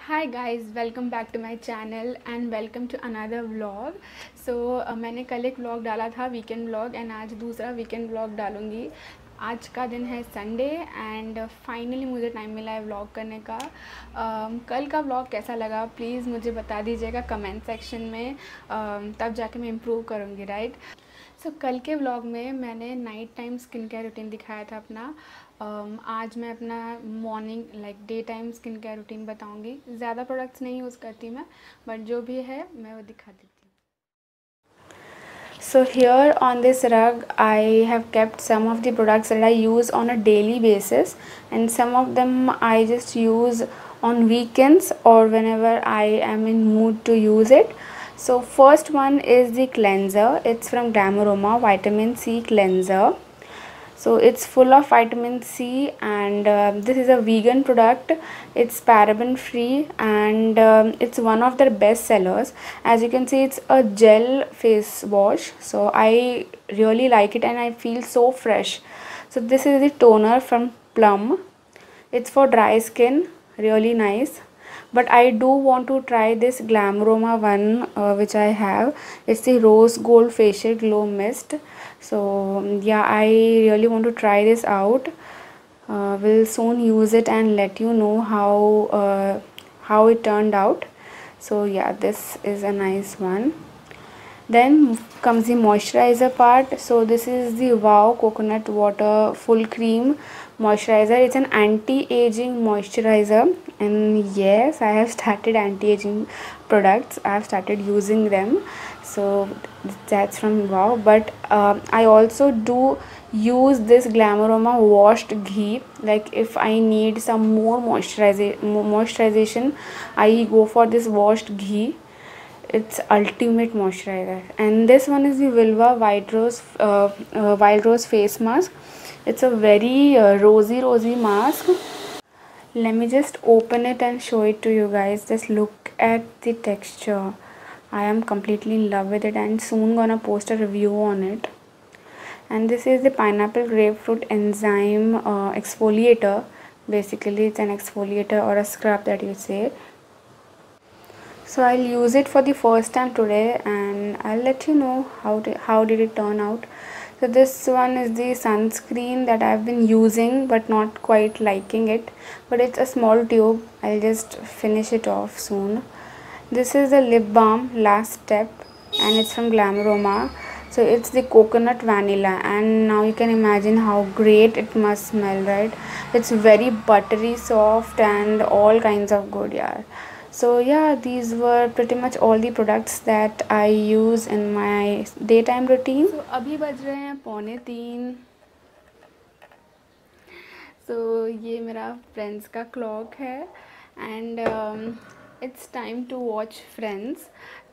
Hi guys welcome back to my channel and welcome to another vlog so मैंने कल एक vlog डाला था वीकेंड व्लॉग एंड आज दूसरा वीकेंड व्लॉग डालूँगी। आज का दिन है संडे एंड फाइनली मुझे टाइम मिला है व्लॉग करने का। Uh, कल का व्लॉग कैसा लगा? प्लीज़ मुझे बता दीजिएगा कमेंट सेक्शन में। Uh, तब जाके मैं इम्प्रूव करूँगी राइट सो कल के व्लॉग में मैंने night time skin care routine दिखाया था अपना। आज मैं अपना morning like day time skin care routine बताऊँगी। ज़्यादा प्रोडक्ट्स नहीं यूज़ करती मैं बट जो भी है, मैं वो दिखा देती हूँ। सो here on this rug I have kept some of the products that I use on a daily basis and some of them I just use on weekends और whenever I am in mood to use it so first one is the cleanser it's from Gramorama vitamin C cleanser so it's full of vitamin c and uh, this is a vegan product. It's paraben free and um, it's one of their best sellers. As you can see it's a gel face wash. So i really like it and i feel so fresh. So this is the toner from plum. It's for dry skin. Really nice but I do want to try this Glamorama one uh, which I have. It's the rose gold facial glow mist. So yeah I really want to try this out. Uh, will soon use it and let you know how uh, how it turned out. So yeah this is a nice one. Then comes the moisturizer part. So this is the wow coconut water full cream moisturizer. It's an anti-aging moisturizer. And yes i have started anti-aging products. I have started using them. So that's from wow. But uh, i also do use this glamorama washed ghee. Like if i need some more moisturization moisturization i go for this washed ghee. It's ultimate moisturizer. And this one is the Vilva Wild Rose uh, uh, Wild Rose face mask it's a very uh, rosy rosy mask. Let me just open it and show it to you guys. Just look at the texture. I am completely in love with it and soon gonna post a review on it. And this is the pineapple grapefruit enzyme uh, exfoliator. Basically it's an exfoliator or a scrub that you say. So I'll use it for the first time today and I'll let you know how, how did it turn out so this one is the sunscreen that I've been using but not quite liking it. But it's a small tube. I'll just finish it off soon. This is the lip balm last step and it's from Glamorama so it's the coconut vanilla and now you can imagine how great it must smell right? It's very buttery soft and all kinds of good yeah so yeah these were pretty much all the products that i use in my daytime routine. So abhi baj rahe hain paune 3 so ye mera friends ka clock hai and um, it's time to watch Friends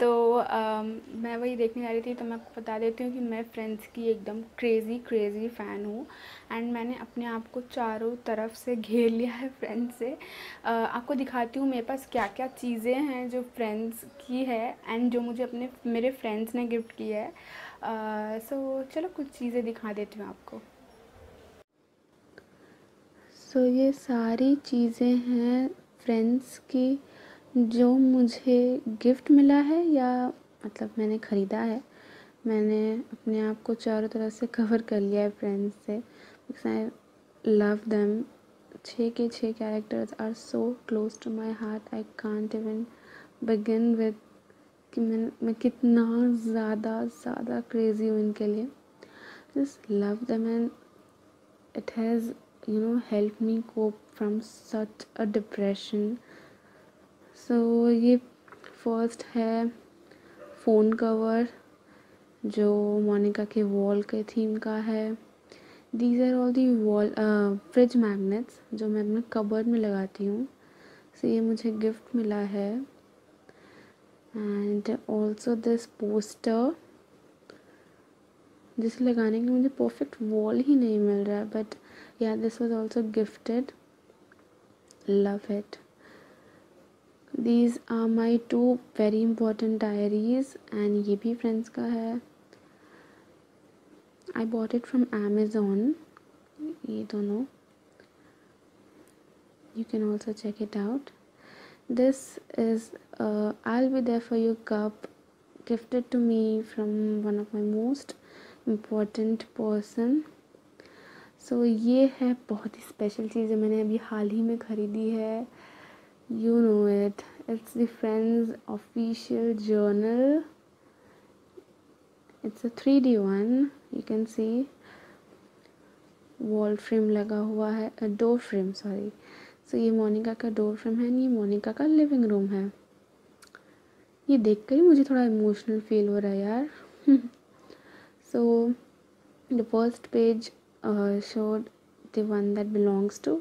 तो आ, मैं वही देखने जा रही थी तो मैं आपको बता देती हूँ कि मैं फ्रेंड्स की एकदम क्रेज़ी क्रेज़ी फ़ैन हूँ। एंड मैंने अपने आप को चारों तरफ़ से घेर लिया है फ्रेंड्स से। आ, आपको दिखाती हूँ मेरे पास क्या क्या चीज़ें हैं जो फ्रेंड्स की है एंड जो मुझे अपने मेरे फ्रेंड्स ने गिफ्ट की है। सो uh, so, चलो कुछ चीज़ें दिखा देती हूँ आपको। सो so, ये सारी चीज़ें हैं फ्रेंड्स की। जो मुझे गिफ्ट मिला है या मतलब मैंने ख़रीदा है, मैंने अपने आप को चारों तरफ़ से कवर कर लिया है फ्रेंड्स से बिकॉज़ आई लव देम छः के छः characters are so close to my heart I can't even begin with कि मैं मैं कितना ज़्यादा ज़्यादा क्रेज़ी हूँ इनके लिए। Just love them and it has you know help me cope from such a depression so so, ये फ़र्स्ट है फ़ोन कवर जो मोनिका के वॉल के थीम का है। These are all the wall fridge magnets जो मैं अपने कबर्ड में लगाती हूँ। सो so, ये मुझे गिफ्ट मिला है। एंड ऑल्सो दिस पोस्टर जिसे लगाने के मुझे परफेक्ट वॉल ही नहीं मिल रहा है but yeah this was also gifted love it these are my two very important diaries and ये भी फ्रेंड्स का है। I bought it from Amazon ये दोनों। You can also check it out this is I be there for you cup gifted to me from one of my most important person so ये है, बहुत ही special चीज़ है मैंने अभी हाल ही में ख़रीदी है। No it it's the Friends official journal it's a three D one you can see wall frame लगा हुआ है डोर फ्रेम सॉरी सो ये मोनिका का डोर फ्रेम है ये मोनिका का लिविंग रूम है. ये देख कर ही मुझे थोड़ा इमोशनल फील हो रहा है यार. So the first page showed the one that belongs to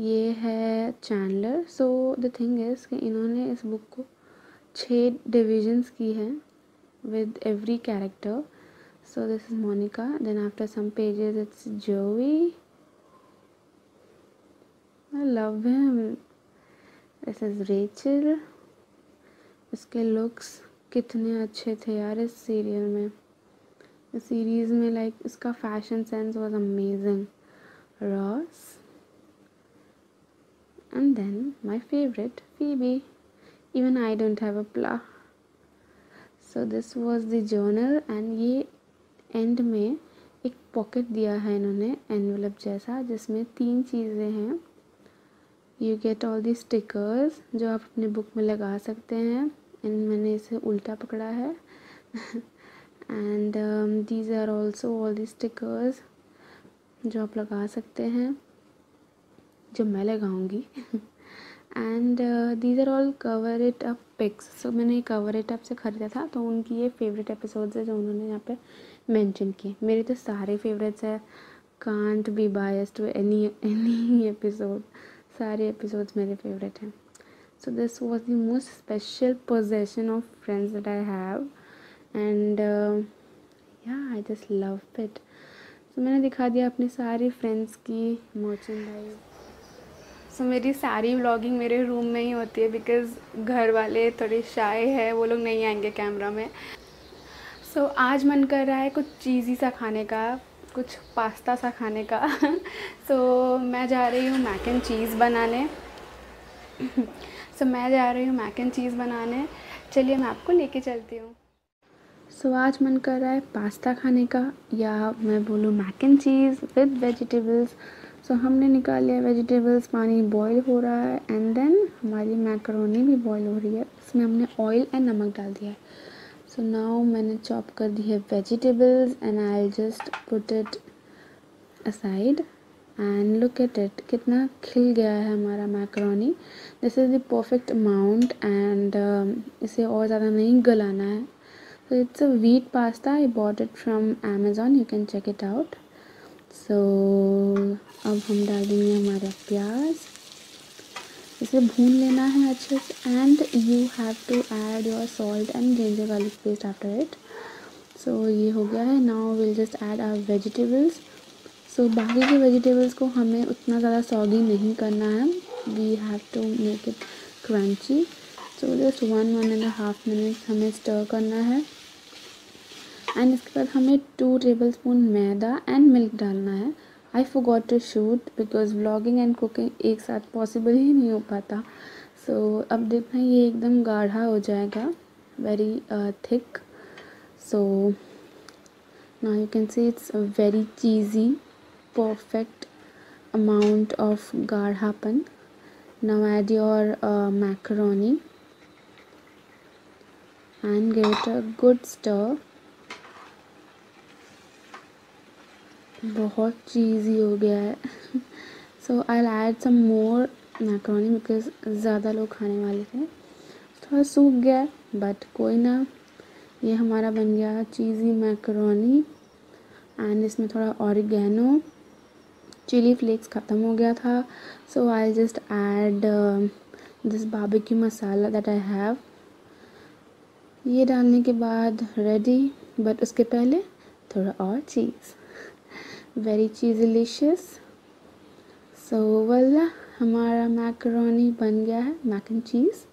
ये है Chandler so the thing is कि इन्होंने इस बुक को छः डिविजन्स की है with every character so this is Monica then after some pages it's Joey I love him this is Rachel इसके लुक्स कितने अच्छे थे यार इस सीरियल में. इस सीरीज़ में लाइक like, इसका fashion sense was amazing Ross and then my favorite, Phoebe. Even I don't have a plot so this was the journal and ये एंड में एक पॉकेट दिया है इन्होंने एनवलप जैसा जिसमें तीन चीज़ें हैं you get all the stickers जो आप अपने बुक में लगा सकते हैं एंड मैंने इसे उल्टा पकड़ा है and these are also all the stickers जो आप लगा सकते हैं जो मैं लगाऊँगी। And these are all cover it up pics so मैंने कवर इट अप से ख़रीदा था तो उनकी ये फेवरेट एपिसोड्स है जो उन्होंने यहाँ पे मेंशन किए। मेरे तो सारे फेवरेट्स है। Can't be bias to any any episode सारे एपिसोड्स मेरे फेवरेट हैं। So this was the most special possession of Friends that I have and yeah I just love it so मैंने दिखा दिया अपने सारे फ्रेंड्स की मर्चेंडाइज सो so, मेरी सारी व्लॉगिंग मेरे रूम में ही होती है बिकॉज़ घर वाले थोड़े शाय है वो लोग नहीं आएँगे कैमरा में। सो so, आज मन कर रहा है कुछ चीज़ी सा खाने का कुछ पास्ता सा खाने का। सो so, मैं जा रही हूँ मैक एंड चीज़ बनाने। सो so, मैं जा रही हूँ मैक एंड चीज़ बनाने। चलिए मैं आपको लेके चलती हूँ। सो so, आज मन कर रहा है पास्ता खाने का या मैं बोलूँ mac and cheese with vegetables so so, हमने निकाल लिया वेजिटेबल्स पानी बॉईल हो रहा है एंड देन हमारी मैकरोनी भी बॉईल हो रही है। इसमें हमने ऑयल एंड नमक डाल दिया है। सो so, नाउ मैंने चॉप कर दी है vegetables and I just put it aside and look at it कितना खिल गया है हमारा macaroni this is the perfect amount and इसे और ज़्यादा नहीं गलाना है। So it's a wheat pasta I bought it from amazon. You can check it out. सो अब हम डाल देंगे हमारा प्याज। इसे भून लेना है अच्छे से and you have to add your salt and ginger garlic paste after it so ये हो गया है। Now will just add our vegetables so बाकी के वेजिटेबल्स को हमें उतना ज़्यादा सॉगी नहीं करना है। We have to make it crunchy so just one one and half minute हमें स्टर करना है। एंड इसके बाद हमें टू टेबल स्पून मैदा एंड मिल्क डालना है। I forgot to shoot because blogging and cooking एक साथ पॉसिबल ही नहीं हो पाता। सो so, अब देखना ये एकदम गाढ़ा हो जाएगा। वेरी थिक सो ना you can see it's very cheesy perfect amount of गाढ़ापन। Now add your macaroni and get a good stock बहुत चीज़ी हो गया है। So I add some more macaroni because ज़्यादा लोग खाने वाले थे। थोड़ा सूख गया बट कोई ना। ये हमारा बन गया चीज़ी मैक्रोनी एंड इसमें थोड़ा ऑरिगेनो चिली फ्लेक्स ख़त्म हो गया था। So I just add this barbecue masala that I have ये डालने के बाद रेडी बट उसके पहले थोड़ा और चीज़ वेरी चीजलिशियस सो वल हमारा मैक्रोनी बन गया है mac and cheese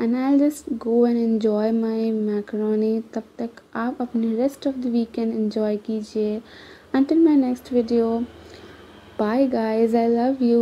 and I just go and enjoy my macaroni तब तक आप अपने rest of the weekend enjoy कीजिए. Until my next video bye guys I love you